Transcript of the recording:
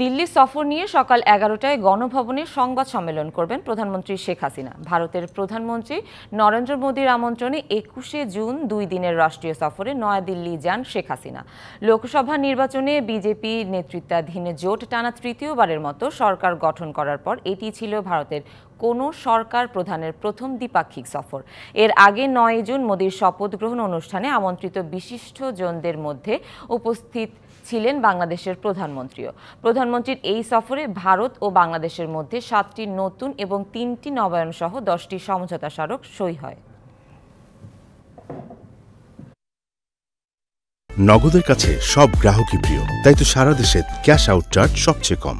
দিল্লি সফর নিয়ে সকাল এগারোটায় গণভবনে সংবাদ সম্মেলন করবেন প্রধানমন্ত্রী শেখ হাসিনা। ভারতের প্রধানমন্ত্রী নরেন্দ্র মোদীর আমন্ত্রণে একুশে জুন দুই দিনের রাষ্ট্রীয় সফরে নয়াদিল্লি যান শেখ হাসিনা। লোকসভা নির্বাচনে বিজেপি নেতৃত্বাধীন জোট টানা তৃতীয়বারের মতো সরকার গঠন করার পর এটি ছিল ভারতের কোনো সরকার প্রধানের প্রথম দ্বিপাক্ষিক সফর। এর আগে নয় জুন মোদীর শপথ গ্রহণ অনুষ্ঠানে আমন্ত্রিত বিশিষ্ট জনদের মধ্যে উপস্থিত ছিলেন বাংলাদেশের প্রধানমন্ত্রীও। প্রধানমন্ত্রীর এই সফরে ভারত ও বাংলাদেশের মধ্যে সাতটি নতুন এবং তিনটি নবায়ন সহ দশটি সমঝোতা স্মারক সই হয়। নগদের কাছে সব গ্রাহকই প্রিয়, তাই তো সারা দেশে ক্যাশ আউট চার্জ সবচেয়ে কম।